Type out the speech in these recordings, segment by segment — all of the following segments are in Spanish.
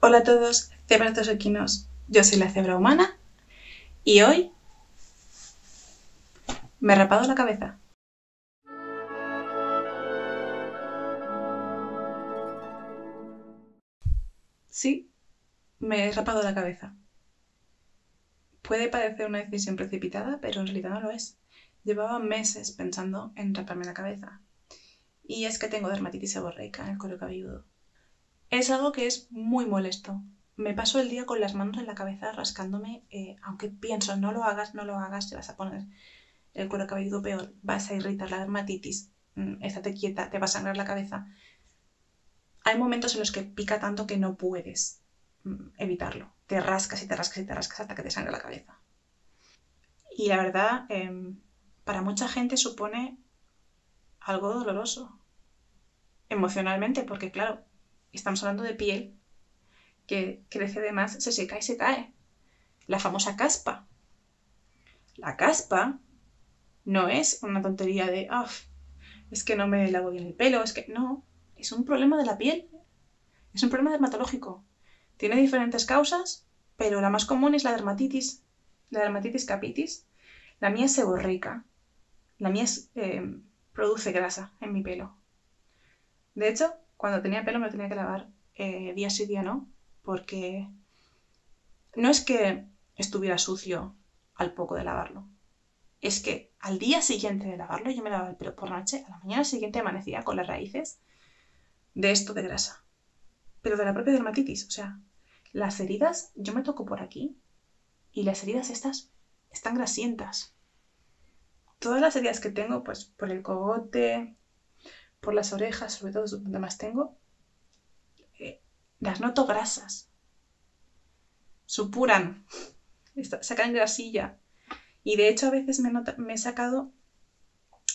Hola a todos, cebras equinos. Yo soy la cebra humana y hoy me he rapado la cabeza. Sí, me he rapado la cabeza. Puede parecer una decisión precipitada, pero en realidad no lo es. Llevaba meses pensando en raparme la cabeza. Y es que tengo dermatitis seborreica en el cuero cabelludo. Es algo que es muy molesto. Me paso el día con las manos en la cabeza rascándome, eh, aunque pienso, no lo hagas, no lo hagas, te vas a poner el cuero cabelludo peor, vas a irritar la dermatitis, mm, estate quieta, te va a sangrar la cabeza. Hay momentos en los que pica tanto que no puedes mm, evitarlo. Te rascas y te rascas y te rascas hasta que te sangra la cabeza. Y la verdad, em, para mucha gente supone algo doloroso emocionalmente, porque claro, estamos hablando de piel que crece de más, se seca y se cae. La famosa caspa. La caspa no es una tontería de, ah, es que no me lavo bien el pelo, es que no, es un problema de la piel. Es un problema dermatológico. Tiene diferentes causas, pero la más común es la dermatitis, la dermatitis capitis. La mía es seborreica. La mía eh, produce grasa en mi pelo. De hecho, cuando tenía pelo me lo tenía que lavar eh, día sí, día no, porque no es que estuviera sucio al poco de lavarlo, es que al día siguiente de lavarlo yo me lavaba el pelo por noche, a la mañana siguiente amanecía con las raíces de esto de grasa, pero de la propia dermatitis, o sea, las heridas, yo me toco por aquí y las heridas estas están grasientas. Todas las heridas que tengo, pues por el cogote, por las orejas, sobre todo donde más tengo, eh, las noto grasas. Supuran, sacan grasilla. Y de hecho a veces me, me he sacado,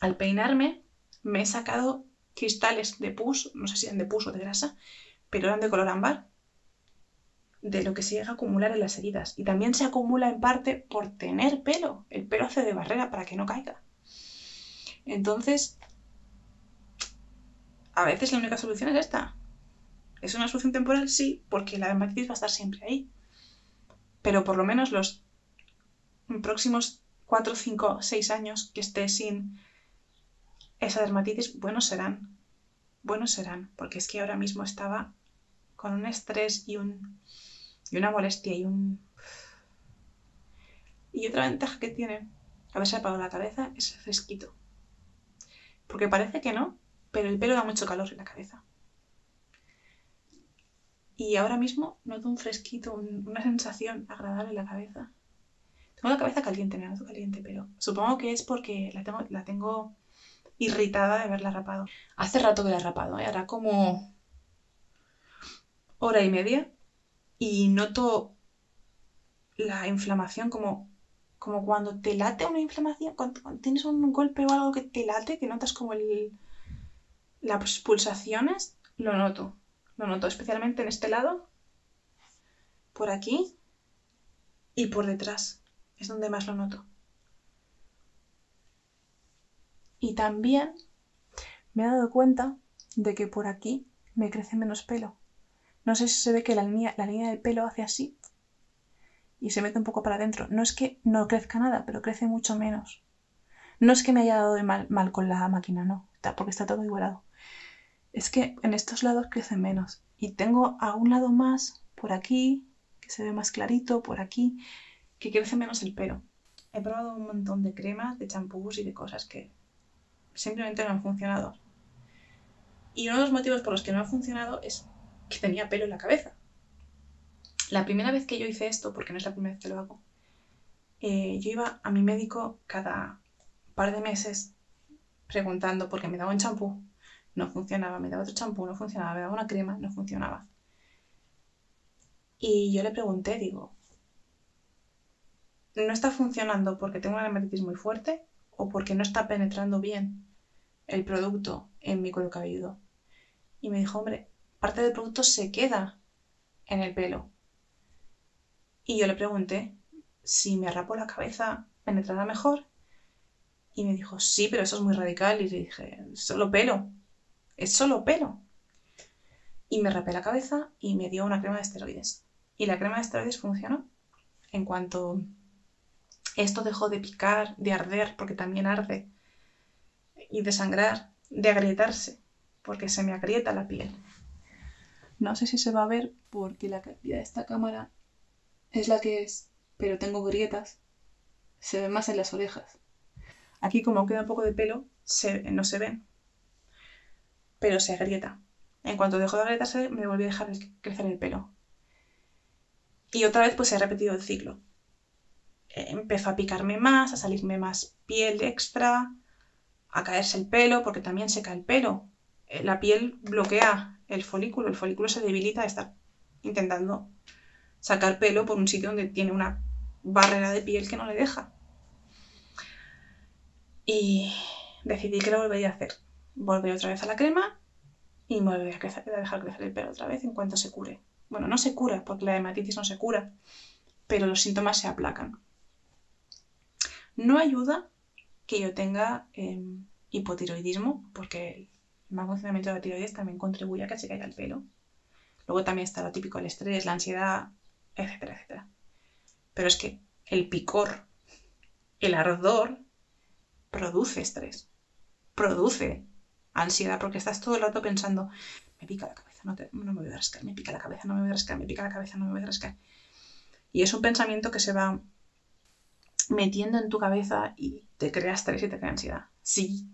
al peinarme, me he sacado cristales de pus, no sé si eran de pus o de grasa, pero eran de color ámbar, de lo que se llega a acumular en las heridas. Y también se acumula en parte por tener pelo. El pelo hace de barrera para que no caiga. Entonces, a veces la única solución es esta. ¿Es una solución temporal? Sí, porque la dermatitis va a estar siempre ahí. Pero por lo menos los próximos 4, 5, 6 años que esté sin esa dermatitis, buenos serán. Buenos serán, porque es que ahora mismo estaba con un estrés y, un, y una molestia y un... Y otra ventaja que tiene haberse apagado la cabeza es el fresquito. Porque parece que no, pero el pelo da mucho calor en la cabeza. Y ahora mismo noto un fresquito, una sensación agradable en la cabeza. Tengo la cabeza caliente, me noto caliente, pero supongo que es porque la tengo, la tengo irritada de haberla rapado. Hace rato que la he rapado, ¿eh? hará como hora y media y noto la inflamación como, como cuando te late una inflamación, cuando tienes un golpe o algo que te late, que notas como el, las pulsaciones lo noto. Lo noto especialmente en este lado, por aquí y por detrás. Es donde más lo noto. Y también me he dado cuenta de que por aquí me crece menos pelo. No sé si se ve que la línea, la línea del pelo hace así y se mete un poco para adentro. No es que no crezca nada, pero crece mucho menos. No es que me haya dado mal, mal con la máquina, no, porque está todo igualado es que en estos lados crece menos. Y tengo a un lado más, por aquí, que se ve más clarito, por aquí, que crece menos el pelo. He probado un montón de cremas, de champús y de cosas que simplemente no han funcionado. Y uno de los motivos por los que no ha funcionado es que tenía pelo en la cabeza. La primera vez que yo hice esto, porque no es la primera vez que lo hago, eh, yo iba a mi médico cada par de meses preguntando porque me daba un champú no funcionaba, me daba otro champú, no funcionaba, me daba una crema, no funcionaba. Y yo le pregunté, digo, ¿no está funcionando porque tengo una dermatitis muy fuerte o porque no está penetrando bien el producto en mi cuero cabelludo? Y me dijo, hombre, parte del producto se queda en el pelo. Y yo le pregunté si me rapo la cabeza, ¿penetrará mejor? Y me dijo, sí, pero eso es muy radical. Y le dije, solo pelo es solo pelo. Y me rapé la cabeza y me dio una crema de esteroides. Y la crema de esteroides funcionó. En cuanto esto dejó de picar, de arder, porque también arde, y de sangrar, de agrietarse, porque se me agrieta la piel. No sé si se va a ver porque la calidad de esta cámara es la que es, pero tengo grietas. Se ve más en las orejas. Aquí como queda un poco de pelo, no se ven, pero se agrieta. En cuanto dejó de agrietarse, me volví a dejar crecer el pelo. Y otra vez pues he repetido el ciclo. Empezó a picarme más, a salirme más piel extra, a caerse el pelo, porque también se cae el pelo. Eh, la piel bloquea el folículo, el folículo se debilita, está intentando sacar pelo por un sitio donde tiene una barrera de piel que no le deja. Y decidí que lo volvería a hacer. Volví otra vez a la crema y me volví a, dejar crecer el pelo otra vez en cuanto se cure. Bueno, no se cura, porque la hematitis no se cura, pero los síntomas se aplacan. No ayuda que yo tenga em, hipotiroidismo, porque el mal funcionamiento de la tiroides también contribuye a que se caiga el pelo. Luego también está lo típico, el estrés, la ansiedad, etcétera, etcétera. Pero es que el picor, el ardor, produce estrés, produce ansiedad, porque estás todo el rato pensando, me pica la cabeza, no, me voy a rascar, me pica la cabeza, no me voy a rascar, me pica la cabeza, no me voy a rascar. Y es un pensamiento que se va metiendo en tu cabeza y te crea estrés y te crea ansiedad. Sí.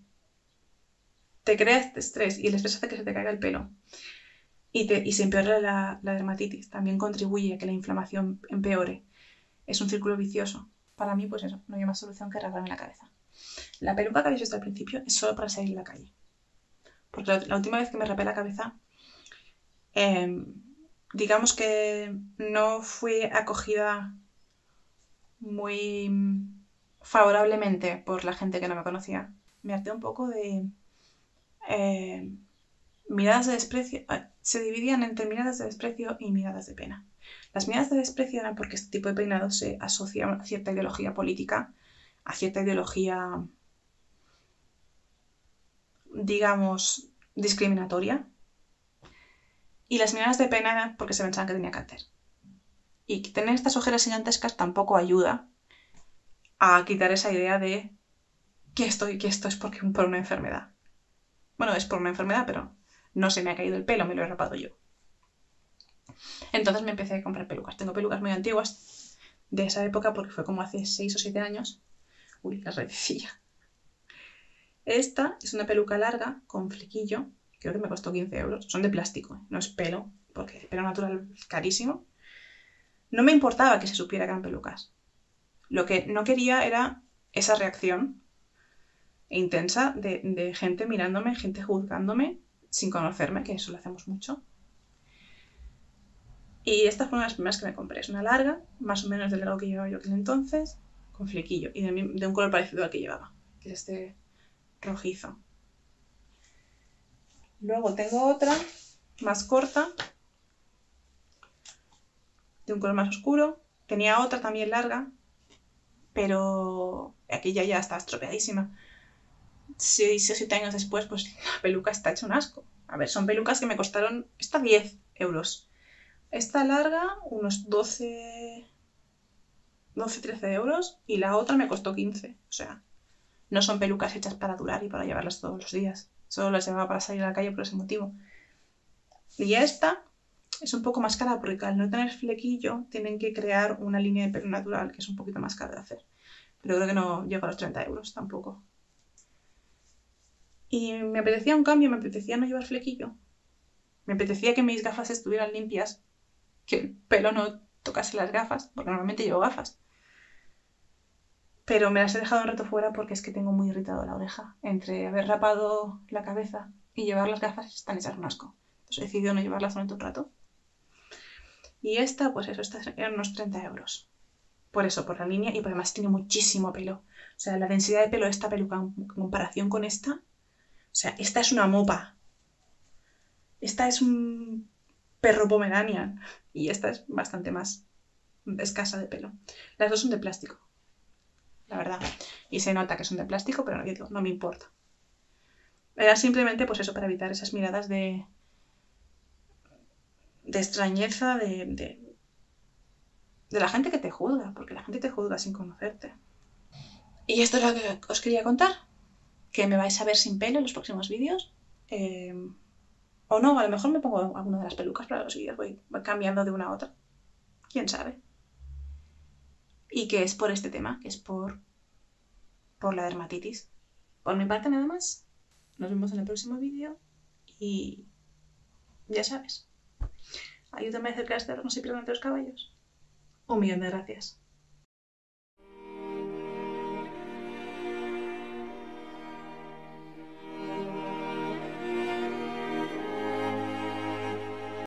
Te crea este estrés y el estrés hace que se te caiga el pelo. Y, se empeora la, dermatitis. También contribuye a que la inflamación empeore. Es un círculo vicioso. Para mí, pues eso, no hay más solución que raparme la cabeza. La peluca que habéis visto al principio es solo para salir a la calle. Porque la, última vez que me rapé la cabeza, em, digamos que no fui acogida muy favorablemente por la gente que no me conocía. Me harté un poco de em, miradas de desprecio. Se dividían entre miradas de desprecio y miradas de pena. Las miradas de desprecio eran porque este tipo de peinado se asocia a cierta ideología política, a cierta ideología digamos, discriminatoria. Y las miradas de pena porque se pensaban que tenía cáncer. Y tener estas ojeras gigantescas tampoco ayuda a quitar esa idea de que esto, que esto es porque, por una enfermedad. Bueno, es por una enfermedad, pero no se me ha caído el pelo, me lo he rapado yo. Entonces me empecé a comprar pelucas. Tengo pelucas muy antiguas de esa época porque fue como hace 6 o 7 años. Uy, la redecilla. Esta es una peluca larga con flequillo, creo que me costó 15 euros. Son de plástico, ¿eh? no es pelo, porque pelo natural carísimo. No me importaba que se supiera que eran pelucas. Lo que no quería era esa reacción intensa de, de gente mirándome, gente juzgándome sin conocerme, que eso lo hacemos mucho. Y esta fue una de las primeras que me compré. Es una larga, más o menos del largo que llevaba yo aquel entonces, con flequillo y de, de, un color parecido al que llevaba, que es este rojizo. Luego tengo otra más corta, de un color más oscuro. Tenía otra también larga, pero aquella ya está estropeadísima. Seis o siete años después, pues la peluca está hecha un asco. A ver, son pelucas que me costaron, esta 10 euros. Esta larga, unos 12, 12, 13 euros, y la otra me costó 15. O sea, no son pelucas hechas para durar y para llevarlas todos los días. Solo las llevaba para salir a la calle por ese motivo. Y esta es un poco más cara porque al no tener flequillo tienen que crear una línea de pelo natural que es un poquito más cara de hacer. Pero creo que no llega a los 30 euros tampoco. Y me apetecía un cambio, me apetecía no llevar flequillo. Me apetecía que mis gafas estuvieran limpias, que el pelo no tocase las gafas, porque normalmente llevo gafas. Pero me las he dejado un rato fuera porque es que tengo muy irritado la oreja. Entre haber rapado la cabeza y llevar las gafas están hechas un asco. Entonces he decidido no llevarlas durante un rato. Y esta, pues eso, esta eran unos 30 euros. Por eso, por la línea y por además tiene muchísimo pelo. O sea, la densidad de pelo de esta peluca en comparación con esta. O sea, esta es una mopa. Esta es un perro pomeranian. Y esta es bastante más escasa de pelo. Las dos son de plástico la verdad. Y se nota que son de plástico, pero no, no me importa. Era simplemente, pues eso, para evitar esas miradas de de extrañeza de, de, de la gente que te juzga, porque la gente te juzga sin conocerte. Y esto es lo que os quería contar, que me vais a ver sin pelo en los próximos vídeos. Eh, o no, a lo mejor me pongo alguna de las pelucas para los vídeos, voy, voy cambiando de una a otra. ¿Quién sabe? Y que es por este tema, que es por, por la dermatitis. Por mi parte nada más. Nos vemos en el próximo vídeo y ya sabes. Ayúdame a que las no se pierdan entre los caballos. Un millón de gracias.